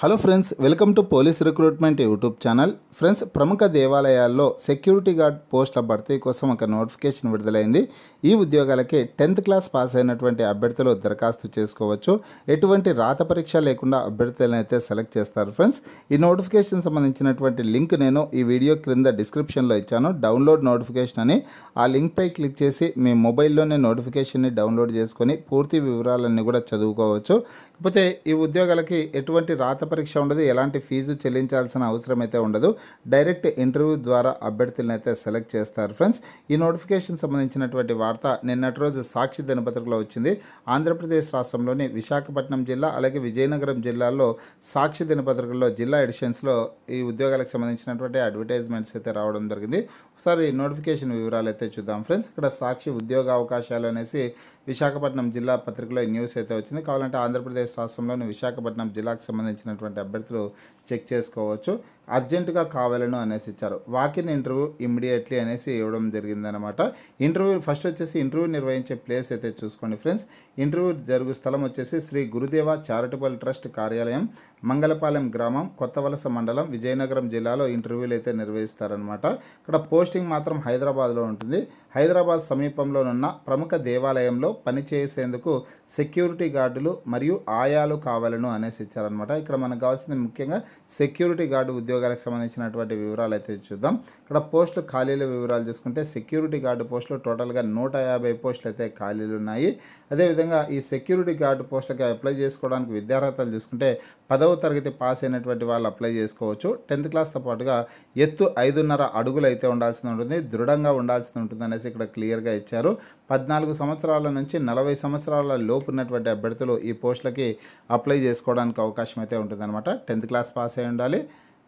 Hello friends welcome to police recruitment YouTube channel. Friends ప్రముఖ దేవాలయాల్లో security guard పోస్టుల భర్తీ కోసం ఒక నోటిఫికేషన్ విడుదలైంది. ఈ ఉద్యోగాలకి టెన్త్ క్లాస్ పాస్ అయినటువంటి అభ్యర్థులు దరఖాస్తు చేసుకోవచ్చు. ఎటువంటి రాత పరీక్ష లేకుండా అభ్యర్థులను అయితే సెలెక్ట్ చేస్తారు ఫ్రెండ్స్. ఈ నోటిఫికేషన్ సంబంధించినటువంటి లింక్ నేను ఈ వీడియో క్రింద డిస్క్రిప్షన్లో ఇచ్చాను. డౌన్లోడ్ నోటిఫికేషన్ అని ఆ లింక్పై క్లిక్ చేసి మీ మొబైల్లోనే నోటిఫికేషన్ని డౌన్లోడ్ చేసుకొని పూర్తి వివరాలన్నీ కూడా చదువుకోవచ్చు. కాకపోతే ఈ ఉద్యోగాలకి ఎటువంటి రాత పరీక్ష ఉండదు ఎలాంటి ఫీజు చెల్లించాల్సిన అవసరం అయితే ఉండదు. డైరెక్ట్ ఇంటర్వ్యూ ద్వారా అభ్యర్థులను అయితే సెలెక్ట్ చేస్తారు ఫ్రెండ్స్. ఈ నోటిఫికేషన్ సంబంధించినటువంటి వార్త నిన్నటి రోజు సాక్షి దినపత్రికలో వచ్చింది. ఆంధ్రప్రదేశ్ రాష్ట్రంలోని విశాఖపట్నం జిల్లా అలాగే విజయనగరం జిల్లాల్లో సాక్షి దినపత్రికల్లో జిల్లా ఎడిషన్స్లో ఈ ఉద్యోగాలకు సంబంధించినటువంటి అడ్వర్టైజ్మెంట్స్ అయితే రావడం జరిగింది. ఒకసారి నోటిఫికేషన్ వివరాలు అయితే చూద్దాం. ఫ్రెండ్స్ ఇక్కడ సాక్షి ఉద్యోగ అవకాశాలు అనేసి విశాఖపట్నం జిల్లా పత్రికలో న్యూస్ అయితే వచ్చింది. కావాలంటే ఆంధ్రప్రదేశ్ రాష్ట్రంలోని విశాఖపట్నం జిల్లాకు సంబంధించినటువంటి అభ్యర్థులు చెక్ చేసుకోవచ్చు. అర్జెంటుగా కావాలను అనేసి ఇచ్చారు. వాకిన్ ఇంటర్వ్యూ ఇమ్మీడియట్లీ అనేసి ఇవ్వడం జరిగిందనమాట ఇంటర్వ్యూ ఫస్ట్ వచ్చేసి ఇంటర్వ్యూ నిర్వహించే ప్లేస్ అయితే చూసుకోండి ఫ్రెండ్స్. ఇంటర్వ్యూ జరుగు స్థలం వచ్చేసి శ్రీ గురుదేవ చారిటబుల్ ట్రస్ట్ కార్యాలయం మంగళపాలెం గ్రామం కొత్తవలస మండలం విజయనగరం జిల్లాలో ఇంటర్వ్యూలు అయితే నిర్వహిస్తారనమాట ఇక్కడ పోస్టింగ్ మాత్రం హైదరాబాద్లో ఉంటుంది. హైదరాబాద్ సమీపంలోనున్న ప్రముఖ దేవాలయంలో పనిచేసేందుకు సెక్యూరిటీ గార్డులు మరియు ఆయాలు కావాలను అనేసి ఇచ్చారనమాట ఇక్కడ మనకు కావాల్సింది ముఖ్యంగా సెక్యూరిటీ గార్డు ఉద్యోగం ఉద్యోగాలకు సంబంధించినటువంటి వివరాలు అయితే చూద్దాం. ఇక్కడ పోస్టులు ఖాళీల వివరాలు చూసుకుంటే సెక్యూరిటీ గార్డు పోస్టులు టోటల్గా నూట యాభై పోస్టులు అయితే ఖాళీలు ఉన్నాయి. అదేవిధంగా ఈ సెక్యూరిటీ గార్డు పోస్టులకి అప్లై చేసుకోవడానికి విద్యార్హతలు చూసుకుంటే పదవ తరగతి పాస్ అయినటువంటి వాళ్ళు అప్లై చేసుకోవచ్చు. టెన్త్ క్లాస్తో పాటుగా ఎత్తు ఐదున్నర అడుగులు అయితే ఉండాల్సి ఉంటుంది. దృఢంగా ఉండాల్సి ఉంటుంది అనేసి ఇక్కడ క్లియర్గా ఇచ్చారు. పద్నాలుగు సంవత్సరాల నుంచి నలభై సంవత్సరాల లోపు ఉన్నటువంటి అభ్యర్థులు ఈ పోస్టులకి అప్లై చేసుకోవడానికి అవకాశం అయితే ఉంటుందన్నమాట. టెన్త్ క్లాస్ పాస్ అయి ఉండాలి.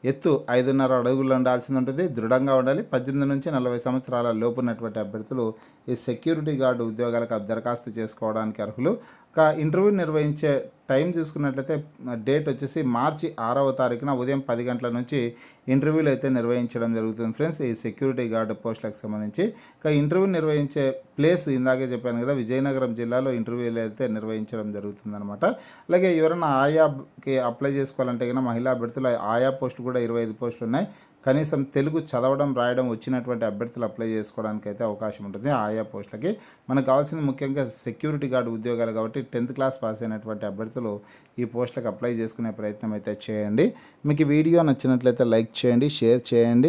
ఎత్తు ఐదున్నర అడుగులు ఉండాల్సి ఉంటుంది. దృఢంగా ఉండాలి. పద్దెనిమిది నుంచి నలభై సంవత్సరాల లోపు ఉన్నటువంటి అభ్యర్థులు ఈ సెక్యూరిటీ గార్డు ఉద్యోగాలకు దరఖాస్తు చేసుకోవడానికి అర్హులు. ఒక ఇంటర్వ్యూ నిర్వహించే టైం చూసుకున్నట్లయితే డేట్ వచ్చేసి మార్చి ఆరవ తారీఖున ఉదయం పది గంటల నుంచి ఇంటర్వ్యూలు అయితే నిర్వహించడం జరుగుతుంది ఫ్రెండ్స్. ఈ సెక్యూరిటీ గార్డ్ పోస్టులకు సంబంధించి. ఇక ఇంటర్వ్యూ నిర్వహించే ప్లేస్ ఇందాకే చెప్పాను కదా విజయనగరం జిల్లాలో ఇంటర్వ్యూలు అయితే నిర్వహించడం జరుగుతుందన్నమాట. అలాగే ఎవరైనా ఆయాకి అప్లై చేసుకోవాలంటే కనుక మహిళా అభ్యర్థులు ఆయా పోస్టులు కూడా ఇరవై ఐదు పోస్టులు ఉన్నాయి. కనీసం తెలుగు చదవడం రాయడం వచ్చినటువంటి అభ్యర్థులు అప్లై చేసుకోవడానికి అయితే అవకాశం ఉంటుంది ఆయా పోస్టులకి. మనకు కావాల్సింది ముఖ్యంగా సెక్యూరిటీ గార్డ్ ఉద్యోగాలు కాబట్టి టెన్త్ క్లాస్ పాస్ అయినటువంటి అభ్యర్థులు ఈ పోస్టులకు అప్లై చేసుకునే ప్రయత్నం అయితే చేయండి. మీకు వీడియో నచ్చినట్లయితే లైక్ చేయండి షేర్ చేయండి.